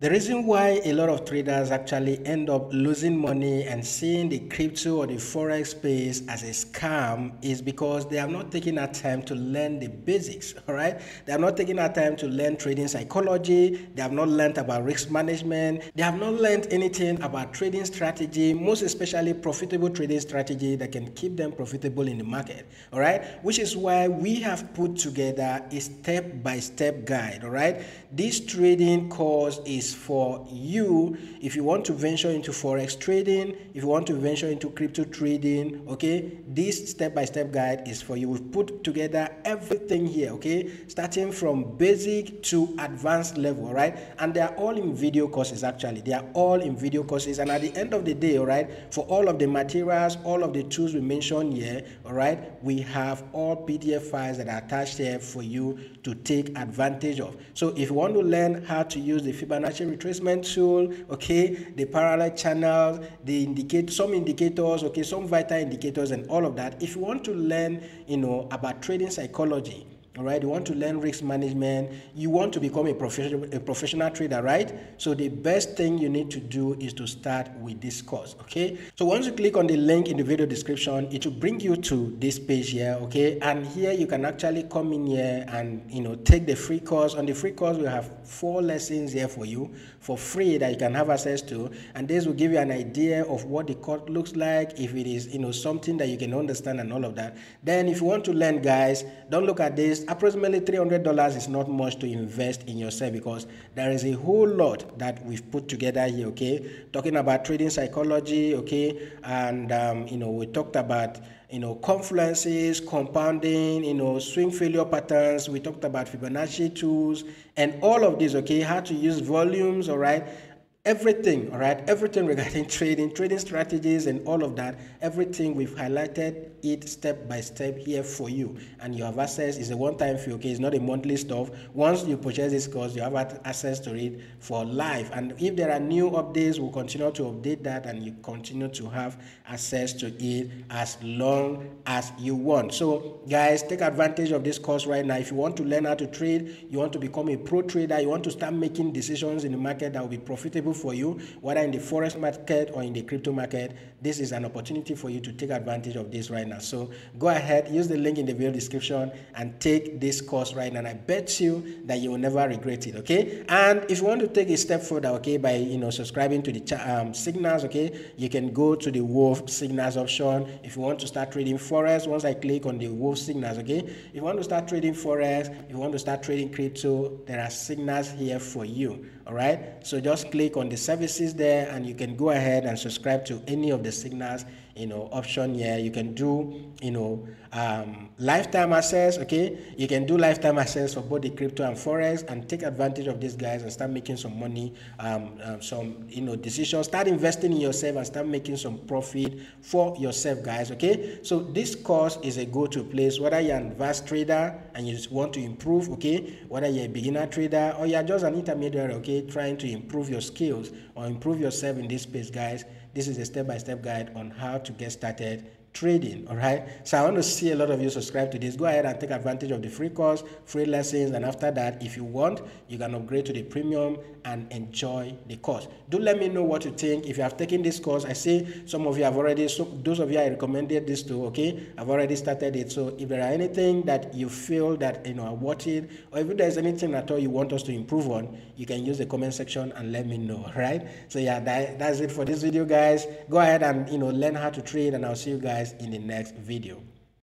The reason why a lot of traders actually end up losing money and seeing the crypto or the forex space as a scam is because they have not taken that time to learn the basics, all right? They have not taken that time to learn trading psychology. They have not learned about risk management. They have not learned anything about trading strategy, most especially profitable trading strategy that can keep them profitable in the market, all right? Which is why we have put together a step-by-step -step guide, all right? This trading course is is for you. If you want to venture into forex trading if you want to venture into crypto trading okay this step-by-step guide is for you. We've put together everything here okay? Starting from basic to advanced level right? And they are all in video courses actually. They are all in video courses. And at the end of the day all right for all of the materials all of the tools we mentioned here all right we have all pdf files that are attached here for you to take advantage of. So if you want to learn how to use the fibonacci retracement tool, okay, the parallel channels, the indicate some indicators, okay, some vital indicators and all of that. If you want to learn, you know, about trading psychology, all right you want to learn risk management you want to become a professional a professional trader right? So the best thing you need to do is to start with this course okay? So once you click on the link in the video description it will bring you to this page here okay? And here you can actually come in here and you know take the free course. On the free course we have four lessons here for you for free that you can have access to. And this will give you an idea of what the course looks like if it is you know something that you can understand and all of that. Then if you want to learn guys don't look at this approximately $300 is not much to invest in yourself because there is a whole lot that we've put together here, okay? Talking about trading psychology, okay? And, um, you know, we talked about, you know, confluences, compounding, you know, swing failure patterns. We talked about Fibonacci tools and all of this, okay? How to use volumes, all right? Everything all right? Everything regarding trading trading strategies and all of that everything we've highlighted it step by step here for you. And you have access is a one-time fee okay? It's not a monthly stuff. Once you purchase this course you have access to it for life. And if there are new updates we'll continue to update that and you continue to have access to it as long as you want. So guys take advantage of this course right now. If you want to learn how to trade you want to become a pro trader you want to start making decisions in the market that will be profitable for you, whether in the forex market or in the crypto market, this is an opportunity for you to take advantage of this right now. So go ahead, use the link in the video description and take this course right now. And I bet you that you will never regret it, okay? And if you want to take a step further, okay, by, you know, subscribing to the um, signals, okay, you can go to the Wolf signals option. If you want to start trading forex, once I click on the Wolf signals, okay, if you want to start trading forex, if you want to start trading crypto, there are signals here for you, all right? So just click on the services there and you can go ahead and subscribe to any of the signals you know option here you can do you know um, lifetime access okay? You can do lifetime access for both the crypto and forex and take advantage of these guys and start making some money um, um, some you know decisions. Start investing in yourself and start making some profit for yourself guys okay? So this course is a go-to place whether you're an advanced trader and you want to improve okay? Whether you're a beginner trader or you're just an intermediary okay? Trying to improve your skills or improve yourself in this space guys this is a step-by-step -step guide on how to get started trading all right? So i want to see a lot of you subscribe to this. Go ahead and take advantage of the free course free lessons and after that if you want you can upgrade to the premium and enjoy the course. Do let me know what you think. If you have taken this course i see some of you have already so those of you i recommended this to okay i've already started it. So if there are anything that you feel that you know are worth it or if there's anything at all you want us to improve on you can use the comment section and let me know right? So yeah that, that's it for this video guys. Go ahead and you know learn how to trade and i'll see you guys in the next video